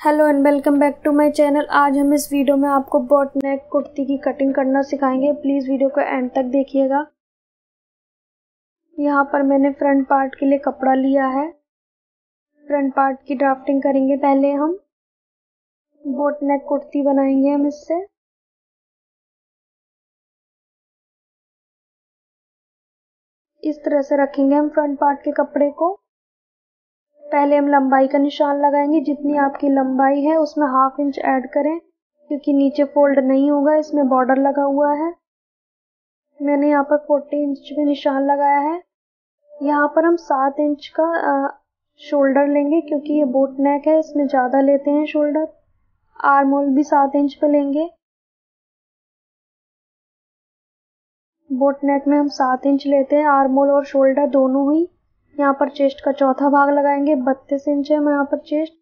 Hello and welcome back to my channel आज हम इस वीडियो में आपको बॉट नेक कुर्ती की कटिंग करना सिखाएँगे। प्लीज़ वीडियो को एंड तक देखिएगा। यहाँ पर मैंने फ्रंट पार्ट के लिए कपड़ा लिया है। फ्रंट पार्ट की ड्राफ्टिंग करेंगे पहले हम। बोट नेक कुर्ती बनाएँगे हम इससे। इस तरह से रखेंगे हम फ्रंट पार्ट के कपड़े को। पहले हम लंबाई का निशान लगाएँगे। जितनी आपकी लंबाई है, उसमें हाफ़ इंच ऐड करें, क्योंकि नीचे फोल्ड नहीं होगा, इसमें बॉर्डर लगा हुआ है। मैंने यहाँ पर फोर्टी इंच में निशान लगाया है। यहाँ पर हम सात इंच का शोल्डर लेंगे, क्योंकि ये बोट नेक है, इसमें ज़्यादा लेते हैं शोल्डर आर्म होल भी सात इंच पे लेंगे। बोट नेक में हम सात इंच लेते हैं आर्म होल और शोल्डर दोनों ही। यहाँ पर चेस्ट का चौथा भाग लगाएँगे, बत्तीस इंच है हम यहाँ पर चेस्ट,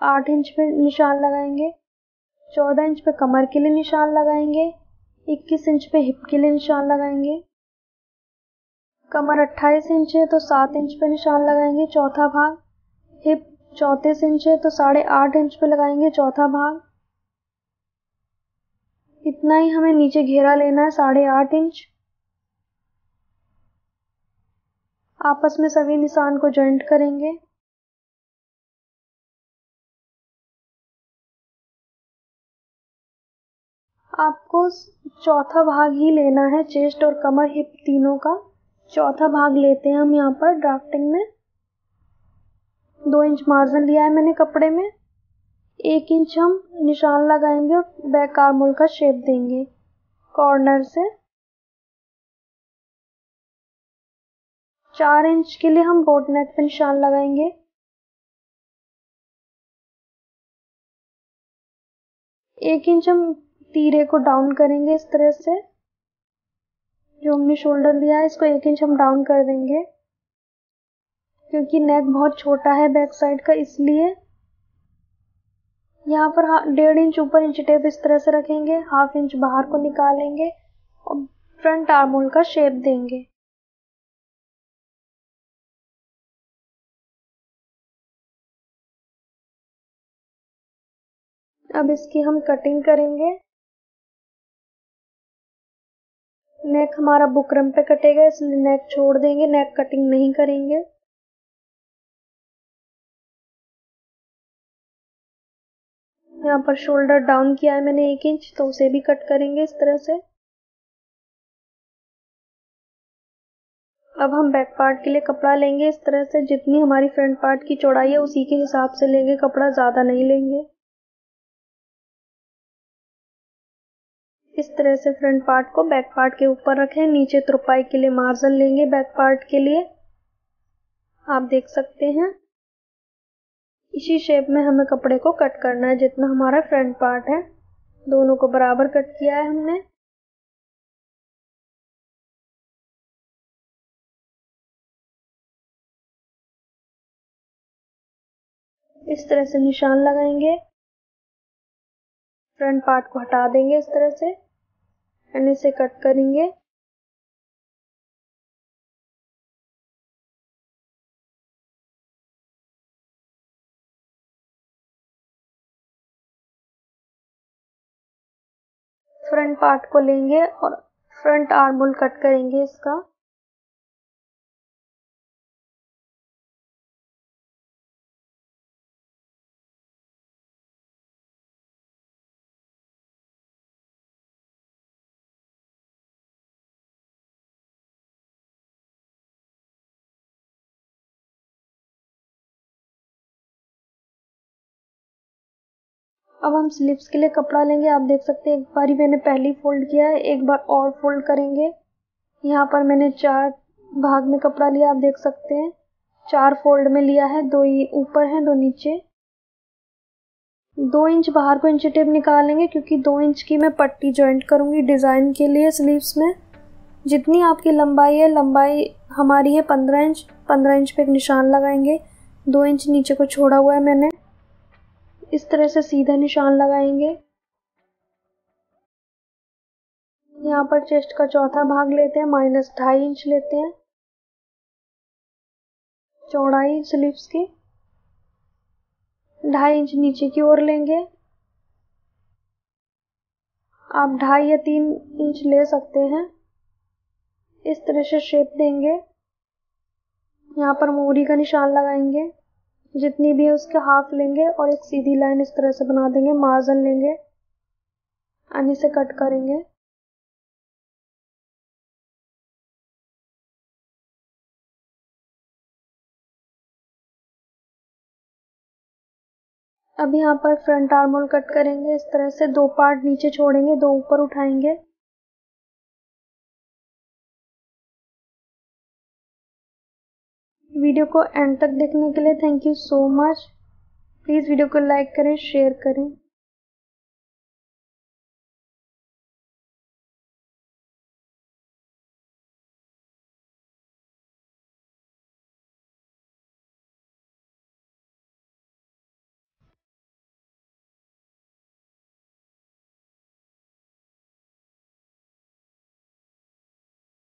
आठ इंच पे निशान लगाएँगे, चौदह इंच पे कमर के लिए निशान लगाएँगे, इक्कीस इंच पे हिप के लिए निशान लगाएँगे, कमर अट्ठाईस इंच है तो सात इंच पे निशान लगाएँगे, चौथा भाग, हिप चौतीस इंच है तो साढ़े आठ इंच पे लगाएँगे, चौथा भाग, इतना ही हमें नीचे घेरा लेना है, साढ़े आठ इंच आपस में सभी निशान को जॉइंट करेंगे। आपको चौथा भाग ही लेना है, चेस्ट और कमर हिप तीनों का। चौथा भाग लेते हैं हम यहाँ पर ड्राफ्टिंग में। दो इंच मार्जिन लिया है मैंने कपड़े में। एक इंच हम निशान लगाएँगे और बैक आर्मोल का शेप देंगे। कॉर्नर से। चार इंच के लिए हम बोट नेक पे निशान लगाएँगे। एक इंच हम तीरे को डाउन करेंगे इस तरह से। जो हमने शोल्डर लिया है, इसको एक इंच हम डाउन कर देंगे। क्योंकि नेक बहुत छोटा है बैक साइड का, इसलिए यहाँ पर डेढ़ इंच ऊपर इंच टेप इस तरह से रखेंगे। हाफ़ इंच बाहर को निकालेंगे और फ्रंट आर्मोल का शेप देंगे। अब इसकी हम कटिंग करेंगे। नेक हमारा बुकरम पे कटेगा, इसलिए नेक छोड़ देंगे नेक कटिंग नहीं करेंगे। यहाँ पर शोल्डर डाउन किया है मैंने एक इंच तो उसे भी कट करेंगे इस तरह से। अब हम बैक पार्ट के लिए कपड़ा लेंगे इस तरह से, जितनी हमारी फ्रंट पार्ट की चौड़ाई है, उसी के हिसाब से लेंगे, कपड़ा ज़्यादा नहीं लेंगे। इस तरह से फ्रंट पार्ट को बैक पार्ट के ऊपर रखें। नीचे तुरपाई के लिए मार्जिन लेंगे बैक पार्ट के लिए। आप देख सकते हैं। इसी शेप में हमें कपड़े को कट करना है, जितना हमारा फ्रंट पार्ट है। दोनों को बराबर कट किया है हमने। इस तरह से निशान लगाएँगे। फ्रंट पार्ट को हटा देंगे इस तरह से। एंड इसे कट करेंगे। फ्रंट पार्ट को लेंगे और फ्रंट आर्मोल कट करेंगे इसका। अब हम स्लीव्स के लिए कपड़ा लेंगे। आप देख सकते हैं, एक बार ही मैंने पहली फोल्ड किया है, एक बार और फोल्ड करेंगे। यहाँ पर मैंने चार भाग में कपड़ा लिया, आप देख सकते हैं। चार फोल्ड में लिया है, दो ही ऊपर है, दो नीचे। दो इंच बाहर को इंच टेप निकालेंगे क्योंकि दो इंच की मैं पट्टी ज्वाइंट करूँगी डिज़ाइन के लिए स्लीव्स में। जितनी आपकी लंबाई है, लंबाई हमारी है पंद्रह इंच पंद्रह इंच पे एक निशान लगाएँगे। दो इंच नीचे को छोड़ा हुआ है मैंने। इस तरह से सीधा निशान लगाएँगे। यहाँ पर चेस्ट का चौथा भाग लेते हैं, माइनस ढाई इंच लेते हैं। चौड़ाई स्लीव्स की। ढाई इंच नीचे की ओर लेंगे। आप ढाई या तीन इंच ले सकते हैं। इस तरह से शेप देंगे। यहाँ पर मोरी का निशान लगाएँगे। जितनी भी है उसके हाफ़ लेंगे और एक सीधी लाइन इस तरह से बना देंगे मार्जन लेंगे अन्य से कट करेंगे। अब यहाँ पर फ्रंट आर्मोल कट करेंगे, इस तरह से दो पार्ट नीचे छोड़ेंगे, दो ऊपर उठाएँगे। वीडियो को एंड तक देखने के लिए thank you so much please video को लाइक करें शेयर करें.